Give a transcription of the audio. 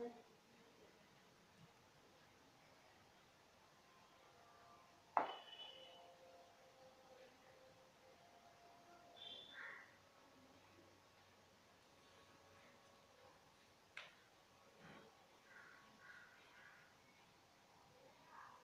Ako, kasi